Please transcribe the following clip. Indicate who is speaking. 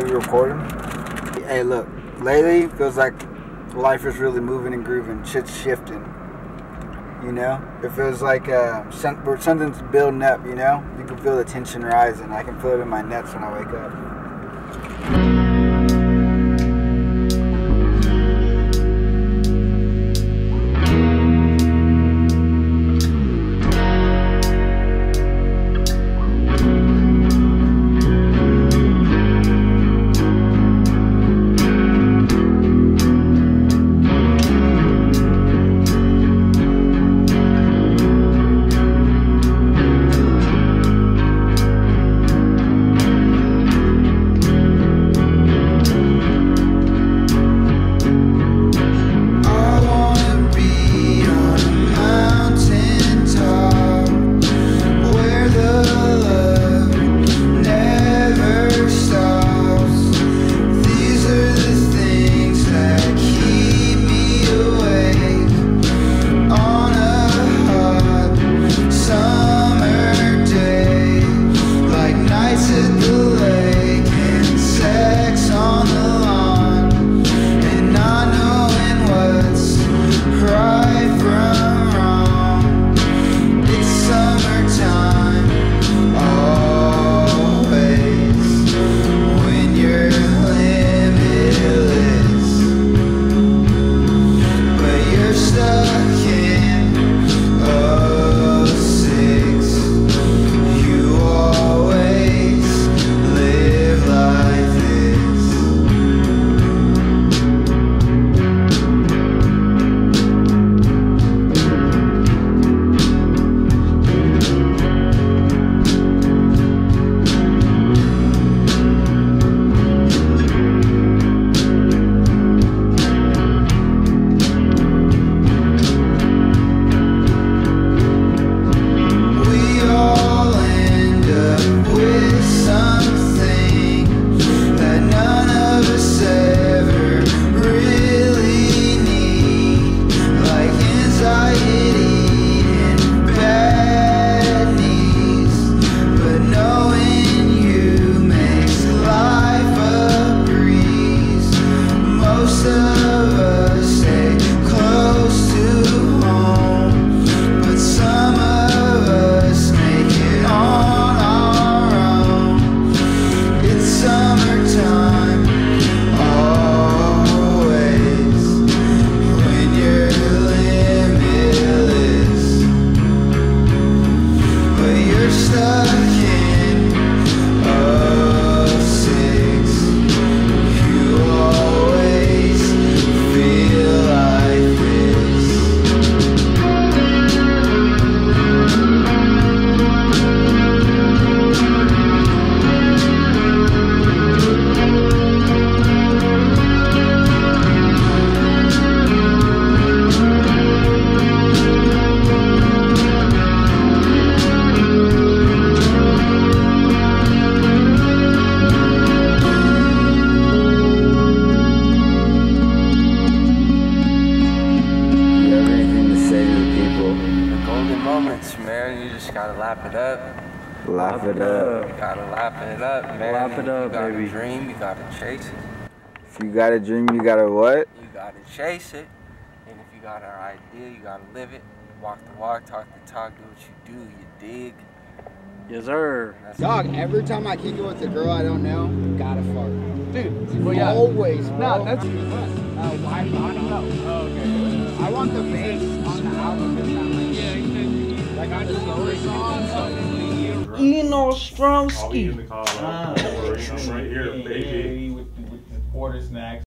Speaker 1: Are you recording? Hey, look. Lately, feels like life is really moving and grooving. Shit's shifting. You know? It feels like uh, something's building up, you know? You can feel the tension rising. I can feel it in my nuts when I wake up.
Speaker 2: Most
Speaker 3: moments, man. You just gotta lap it up.
Speaker 1: Lap it up.
Speaker 3: You gotta lap it up, man.
Speaker 4: Lap it
Speaker 3: And
Speaker 4: up,
Speaker 3: you got
Speaker 4: baby.
Speaker 3: a dream, you gotta chase it.
Speaker 1: If you got a dream, you got to what?
Speaker 3: You gotta chase it. And if you got an idea, you gotta live it. Walk the walk, talk the talk, do what you do, you dig.
Speaker 4: Yes, sir.
Speaker 3: That's
Speaker 1: Dog, every time I kick it with a girl I don't know, gotta fart.
Speaker 5: Dude, well, yeah.
Speaker 1: Always, bro.
Speaker 5: No, that's.
Speaker 1: Uh, why not? Oh, okay. I want the bass Like, like on the slower songs.
Speaker 6: Eno
Speaker 7: I'll be in the car. I'm ah. right here, baby.
Speaker 8: with, with the quarter snacks.